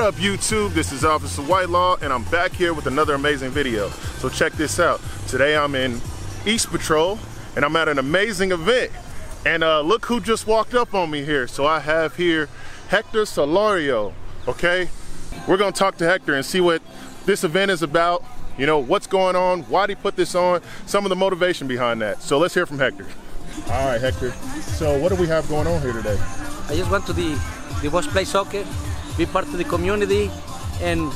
What up YouTube? This is Officer Whitelaw and I'm back here with another amazing video. So check this out. Today I'm in East Patrol and I'm at an amazing event. And uh, look who just walked up on me here. So I have here Hector Solorio, okay? We're gonna talk to Hector and see what this event is about, you know, what's going on, why did he put this on, some of the motivation behind that. So let's hear from Hector. All right, Hector. So what do we have going on here today? I just went to the, the boys play soccer, be part of the community, and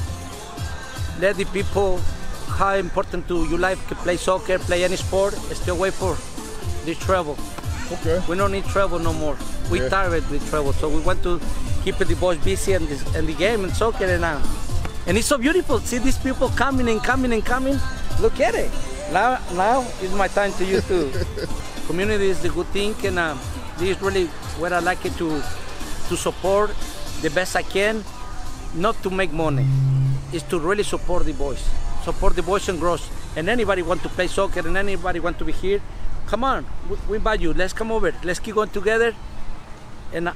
let the people how important to your life to play soccer, play any sport, stay away for the travel. Okay. We don't need travel no more. We Yeah. tired with travel, so we want to keep the boys busy and, this, and the game and soccer and uh, and it's so beautiful. See these people coming and coming and coming. Look at it. Now now is my time to you too. Community is the good thing, and uh, this is really what I like it to to support the best I can, not to make money. Is to really support the boys, support the boys and girls, and anybody want to play soccer and anybody want to be here. Come on, we, invite you. Let's come over. Let's keep going together. And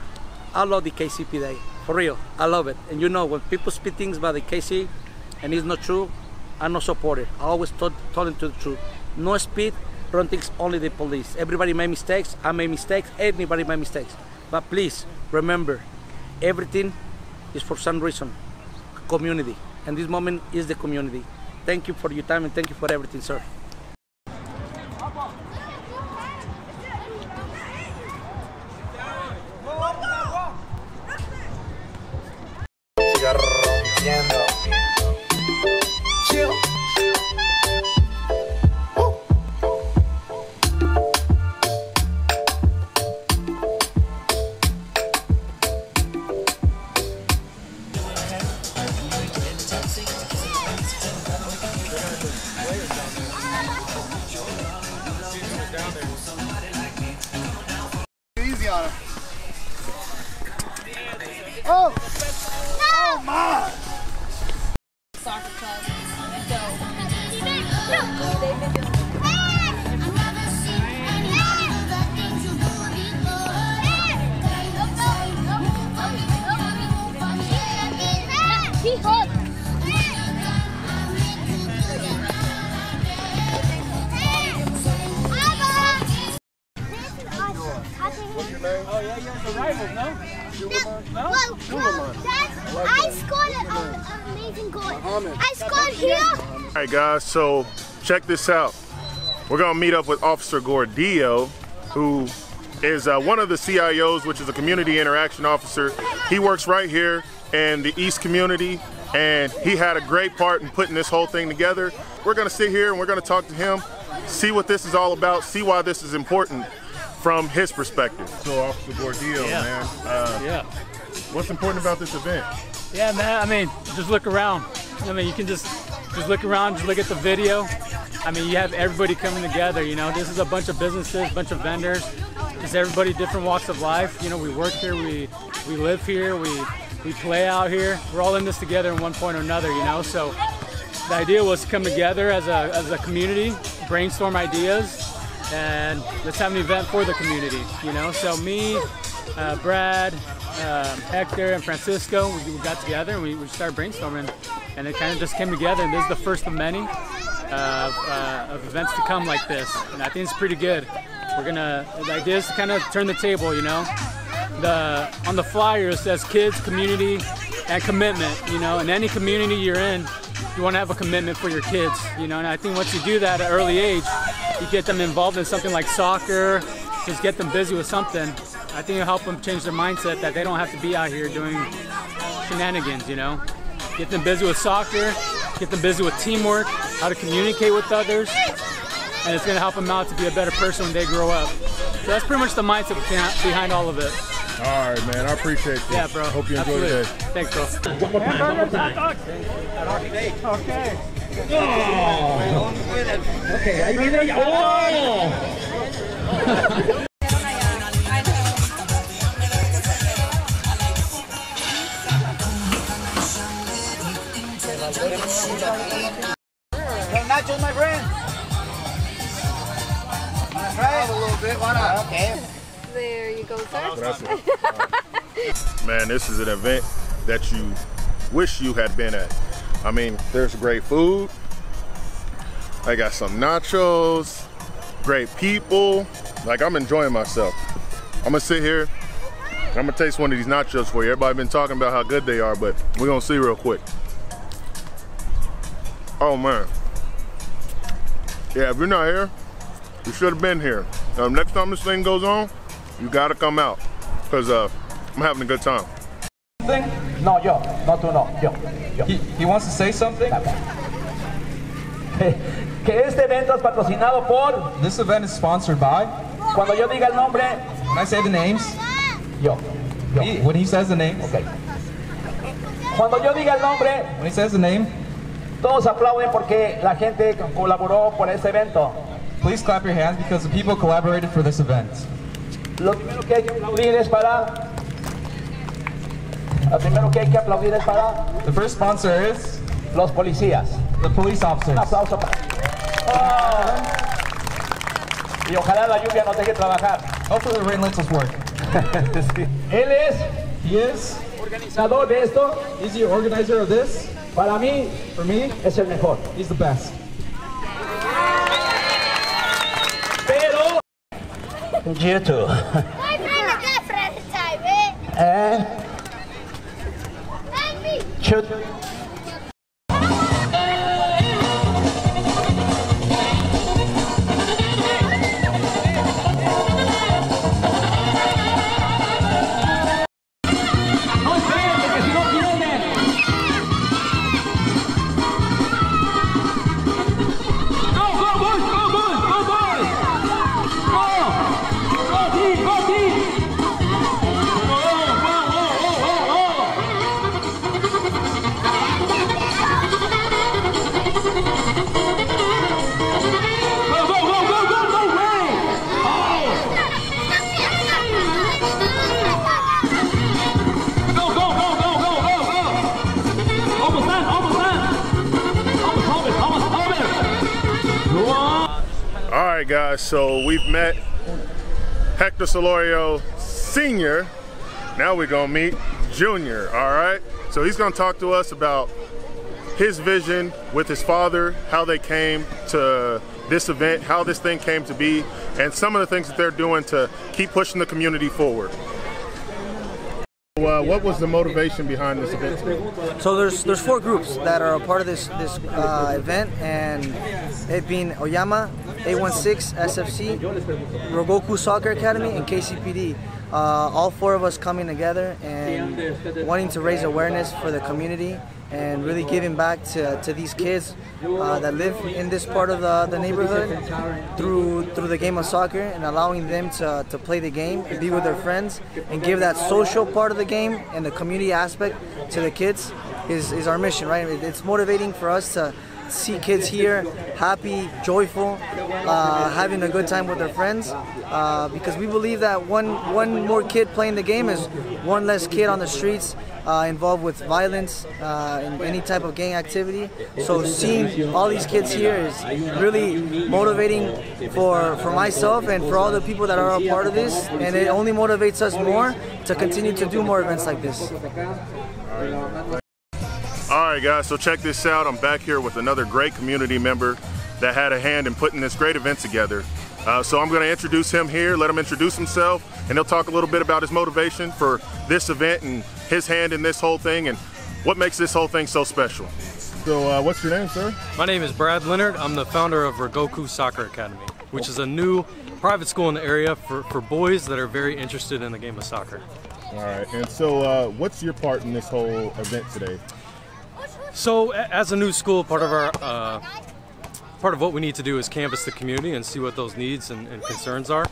I, love the KCPD, for real. I love it. And you know, when people speak things about the KC and it's not true, I not support it. I always told, told them to the truth. No speed, things only the police. Everybody made mistakes. I made mistakes. Anybody made mistakes. But please remember, everything is for some reason. Community. And this moment is the community. Thank you for your time and thank you for everything, sir. Yeah, you're no? No? Well, Dad, I scored an amazing goal. I scored here. All right, guys, so check this out. We're gonna meet up with Officer Gordillo, who is uh, one of the CIOs, which is a community interaction officer. He works right here in the East community, and he had a great part in putting this whole thing together. We're gonna sit here and we're gonna talk to him, see what this is all about, see why this is important from his perspective. So, Officer Gordillo, Yeah. man, uh, Yeah. what's important about this event? Yeah, man. I mean, just look around. I mean, you can just just look around, just look at the video. I mean, you have everybody coming together. You know, this is a bunch of businesses, bunch of vendors. Just everybody, different walks of life. You know, we work here, we we live here, we we play out here. We're all in this together in one point or another. You know, so the idea was to come together as a as a community, brainstorm ideas, and let's have an event for the community. You know, so me, uh, Brad, um, Hector, and Francisco, we, we got together and we, we started brainstorming, and it kind of just came together. And this is the first of many uh, uh, of events to come like this, and I think it's pretty good. We're gonna. The idea is to kind of turn the table. You know, the on the flyer it says kids, community, and commitment. You know, in any community you're in, you want to have a commitment for your kids. You know, and I think once you do that at early age, you get them involved in something like soccer, just get them busy with something. I think it'll help them change their mindset that they don't have to be out here doing shenanigans. You know, get them busy with soccer, get them busy with teamwork, how to communicate with others, and it's going to help them out to be a better person when they grow up. So that's pretty much the mindset behind- behind all of it. All right, man, I appreciate you. Yeah, bro. Hope you enjoy Absolutely. the day. Thanks, bro. Nachos, my friend. Try it a little bit. Why not? Okay. There you go, sir. Man, this is an event that you wish you had been at. I mean, there's great food. I got some nachos, great people. Like I'm enjoying myself. I'm gonna sit here. I'm gonna taste one of these nachos for you. Everybody been talking about how good they are, but we're gonna see real quick. Oh man. Yeah, if you're not here, you should have been here. Um, next time this thing goes on, you gotta come out. Cause uh, I'm having a good time. No, yo, no tú no, yo, yo. He, he wants to say something. Que este evento es patrocinado por, This event is sponsored by. cuando yo diga el nombre, When I say the names, yo, yo. he, when he says the names, Ok. Cuando yo diga el nombre, when he says the name, todos aplauden porque la gente colaboró por este evento. please clap your hands because the people collaborated for this event. Lo primero que hay que aplaudir es para... Lo primero que hay que aplaudir es para The first sponsor is los policías. the police officers. Un aplauso para... Ah. Y ojalá la lluvia nos deje trabajar. Hopefully the rain lets us work. Él es He is, organizador de esto. he's the organizer of this. Para mí For me, es el mejor. he's the best. Pero... YouTube. My friend a different time, eh? Eh, And guys. So we've met Hector Solorio Senior. Now we're gonna meet Junior. All right. So he's gonna talk to us about his vision with his father, how they came to this event, how this thing came to be, and some of the things that they're doing to keep pushing the community forward. Uh, what was the motivation behind this event? So there's there's four groups that are a part of this this uh, event, and it being Oyama, A16, SFC, Rogoku Soccer Academy, and KCPD. Uh, all four of us coming together and wanting to raise awareness for the community and really giving back to, to these kids uh, that live in this part of the, the neighborhood through through the game of soccer and allowing them to, to play the game and be with their friends and give that social part of the game and the community aspect to the kids is, is our mission, right? It's motivating for us to see kids here happy, joyful, uh, having a good time with their friends uh, because we believe that one, one more kid playing the game is one less kid on the streets uh, involved with violence uh, and any type of gang activity. So seeing all these kids here is really motivating for, for myself and for all the people that are a part of this and it only motivates us more to continue to do more events like this. All right, guys, so check this out. I'm back here with another great community member that had a hand in putting this great event together. Uh, so I'm going to introduce him here, let him introduce himself, and he'll talk a little bit about his motivation for this event and his hand in this whole thing and what makes this whole thing so special. So, uh, what's your name, sir? My name is Brad Leonard. I'm the founder of Ragoku Soccer Academy, which is a new private school in the area for, for boys that are very interested in the game of soccer. All right, and so uh, what's your part in this whole event today? So, as a new school, part of our uh, part of what we need to do is canvass the community and see what those needs and, and concerns are.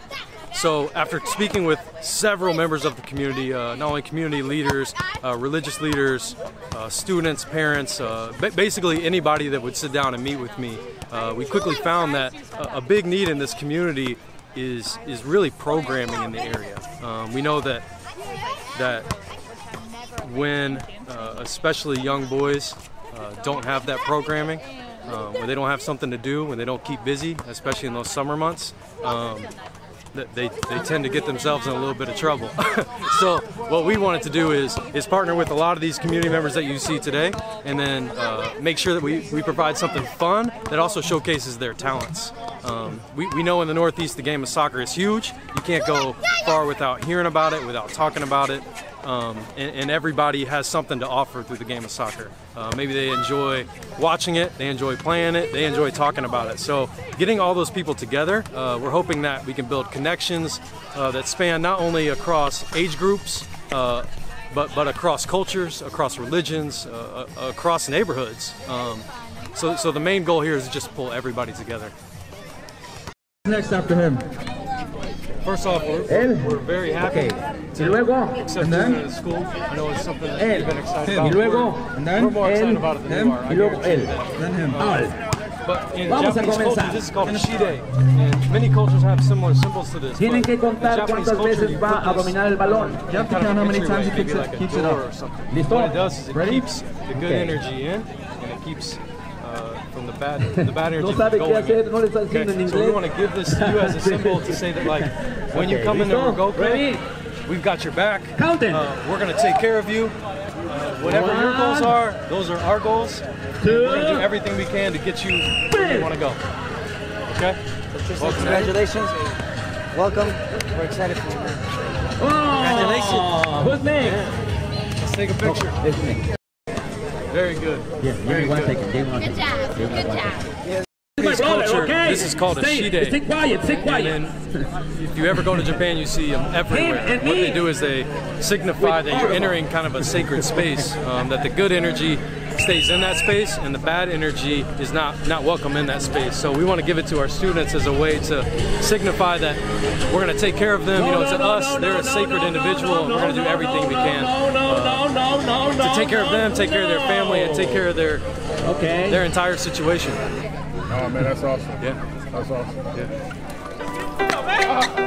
So, after speaking with several members of the community, uh, not only community leaders, uh, religious leaders, uh, students, parents, uh, ba- basically anybody that would sit down and meet with me, uh, we quickly found that a, a big need in this community is is really programming in the area. Um, we know that that when uh, especially young boys uh, don't have that programming, uh, when they don't have something to do, when they don't keep busy, especially in those summer months, um, they, they tend to get themselves in a little bit of trouble. so what we wanted to do is is partner with a lot of these community members that you see today, and then uh, make sure that we, we provide something fun that also showcases their talents. Um, we, we know in the Northeast the game of soccer is huge. You can't go far without hearing about it, without talking about it. Um, and, and everybody has something to offer through the game of soccer. Uh, maybe they enjoy watching it, they enjoy playing it, they enjoy talking about it. So, getting all those people together, uh, we're hoping that we can build connections uh, that span not only across age groups, uh, but but across cultures, across religions, uh, uh, across neighborhoods. Um, so, so the main goal here is just to pull everybody together. Next after him. First off, we're, we're very happy Okay. Y luego, él, y luego, él, y luego él, al. Vamos a comenzar. Tienen que contar cuántas veces va a dominar el balón. ¿Listo? From the bad, the bad energy no sabe want to give this to you as a symbol to say that, when you come go ready? We've got your back. Counting. Uh, we're going to take care of you. Uh, whatever your goals are, those are our goals. Two. We're going to do everything we can to get you where you want to go. Okay? So congratulations. Welcome. We're excited for you, man. Oh, Who's name? Let's take a picture. It's me. Very good. Yeah, give me one second. Give me one Good job. Good one job. Japanese culture, okay? this is called a shide. stay quiet, stay quiet. And if you ever go to Japan, you see them everywhere. Him What they do is they signify that you're entering kind of a sacred space, um, that the good energy stays in that space and the bad energy is not, not welcome in that space. So we want to give it to our students as a way to signify that we're going to take care of them. You know, it's us. They're a sacred individual and we're going to do everything we can uh, to take care of them, take care of their family, and take care of their, Okay. their entire situation. Oh man, that's awesome. Yeah. That's awesome. Yeah. Uh-huh.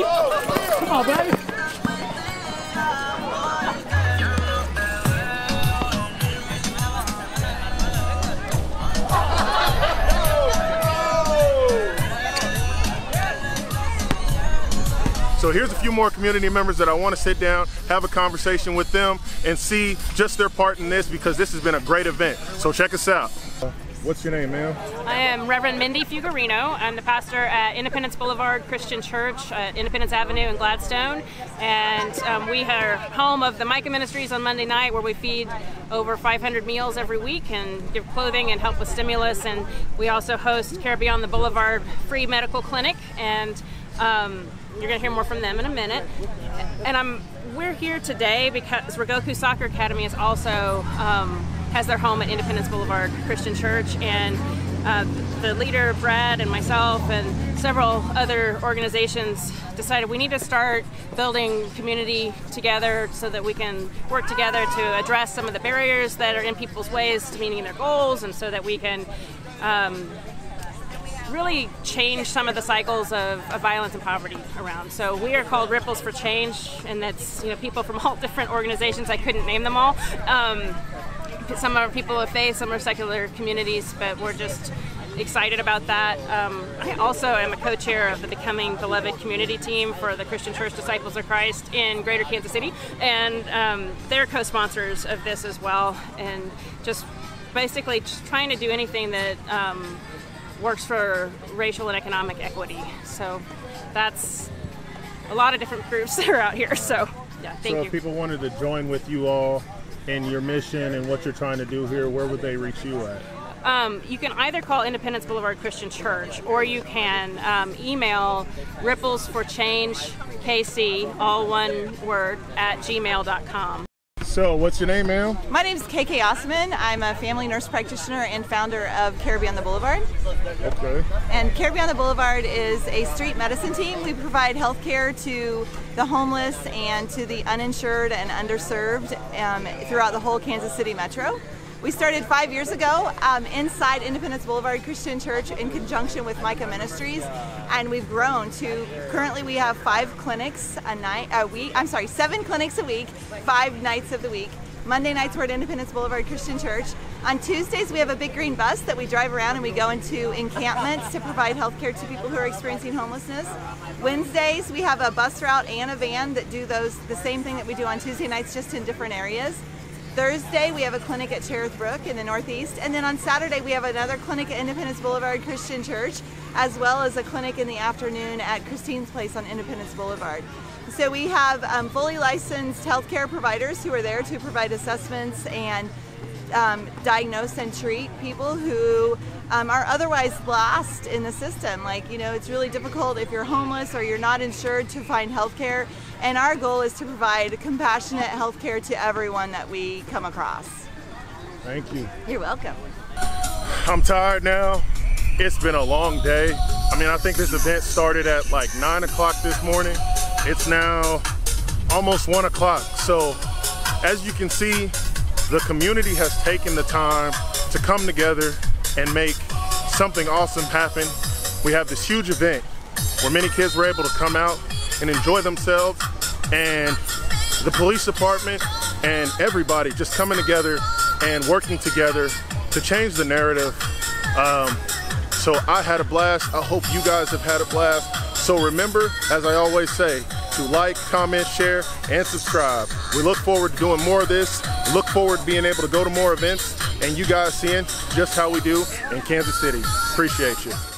Come on, baby. So here's a few more community members that I want to sit down, have a conversation with them, and see just their part in this because this has been a great event. So check us out. What's your name, ma'am? I am Reverend Mindy Fuggerino. I'm the pastor at Independence Boulevard Christian Church, at Independence Avenue in Gladstone. And um, we are home of the Micah Ministries on Monday night where we feed over 500 meals every week and give clothing and help with stimulus. And we also host Care Beyond the Boulevard free medical clinic. And um, you're going to hear more from them in a minute. And I'm we're here today because Rogoku Soccer Academy is also um, has their home at Independence Boulevard Christian Church, and uh, the leader Brad and myself and several other organizations decided we need to start building community together so that we can work together to address some of the barriers that are in people's ways to meeting their goals, and so that we can. Um, really change some of the cycles of, of, violence and poverty around. So we are called Ripples for Change, and that's you know people from all different organizations. I couldn't name them all. Um, some are people of faith, some are secular communities, but we're just excited about that. Um, I also am a co-chair of the Becoming Beloved community team for the Christian Church Disciples of Christ in Greater Kansas City, and um, they're co-sponsors of this as well. And just basically just trying to do anything that um, works for racial and economic equity. So that's a lot of different groups that are out here. So yeah, thank so you. if people wanted to join with you all in your mission and what you're trying to do here, where would they reach you at? Um, you can either call Independence Boulevard Christian Church or you can um, email ripples for change KC, all one word, at gmail.com. So, what's your name, ma'am? My name is KK Osman. I'm a family nurse practitioner and founder of Care Beyond the Boulevard. Okay. And Care Beyond the Boulevard is a street medicine team. We provide health care to the homeless and to the uninsured and underserved um, throughout the whole Kansas City metro. We started five years ago um, inside Independence Boulevard Christian Church in conjunction with Micah Ministries, and we've grown to currently we have five clinics a night a week. I'm sorry, seven clinics a week, five nights of the week. Monday nights we're at Independence Boulevard Christian Church. On Tuesdays we have a big green bus that we drive around and we go into encampments to provide health care to people who are experiencing homelessness. Wednesdays we have a bus route and a van that do those the same thing that we do on Tuesday nights just in different areas. Thursday, we have a clinic at Cherith Brook in the Northeast. And then on Saturday, we have another clinic at Independence Boulevard Christian Church, as well as a clinic in the afternoon at Christine's Place on Independence Boulevard. So we have um, fully licensed healthcare providers who are there to provide assessments and um, diagnose and treat people who um, are otherwise lost in the system. Like, you know, it's really difficult if you're homeless or you're not insured to find health care. And our goal is to provide compassionate health care to everyone that we come across. Thank you. You're welcome. I'm tired now. It's been a long day. I mean, I think this event started at like 9 o'clock this morning. It's now almost 1 o'clock. So, as you can see, the community has taken the time to come together and make something awesome happen. We have this huge event where many kids were able to come out and enjoy themselves and the police department and everybody just coming together and working together to change the narrative. Um, so I had a blast. I hope you guys have had a blast. So remember, as I always say, to like, comment, share, and subscribe. We look forward to doing more of this. Look forward to being able to go to more events and you guys seeing just how we do in Kansas City. Appreciate you.